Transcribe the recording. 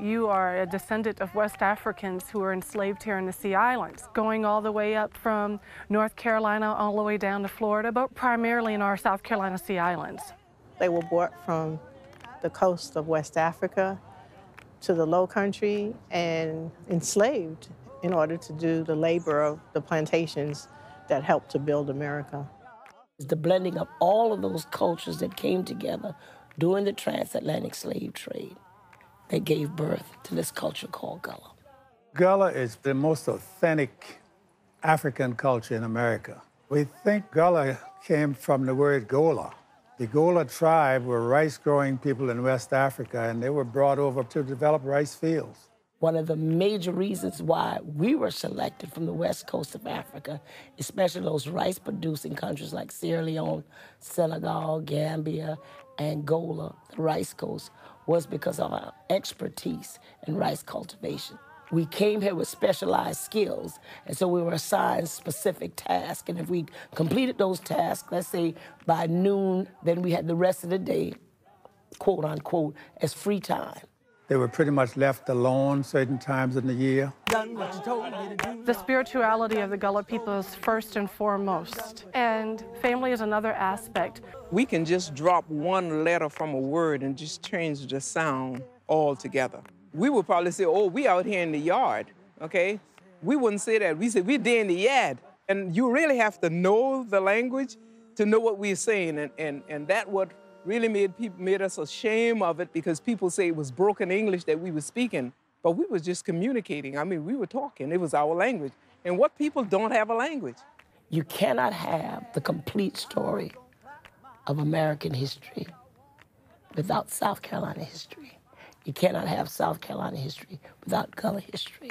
You are a descendant of West Africans who were enslaved here in the Sea Islands, going all the way up from North Carolina all the way down to Florida, but primarily in our South Carolina Sea Islands. They were brought from the coast of West Africa to the low country and enslaved in order to do the labor of the plantations that helped to build America. It's the blending of all of those cultures that came together during the transatlantic slave trade that gave birth to this culture called Gullah. Gullah is the most authentic African culture in America. We think Gullah came from the word Gola. The Gola tribe were rice growing people in West Africa, and they were brought over to develop rice fields. One of the major reasons why we were selected from the west coast of Africa, especially those rice producing countries like Sierra Leone, Senegal, Gambia, Angola, the rice coast, was because of our expertise in rice cultivation. We came here with specialized skills, and so we were assigned specific tasks. And if we completed those tasks, let's say by noon, then we had the rest of the day, quote unquote, as free time. They were pretty much left alone certain times in the year. The spirituality of the Gullah people is first and foremost, and family is another aspect. We can just drop one letter from a word and just change the sound altogether. We would probably say, oh, we out here in the yard, okay? We wouldn't say that. We say, we're there in the yard. And you really have to know the language to know what we're saying, and, and, and that what really made people made us ashamed of it because people say it was broken English that we were speaking, but we was just communicating. I mean, we were talking. It was our language. And what people don't have a language. You cannot have the complete story of American history without South Carolina history. You cannot have South Carolina history without Gullah history.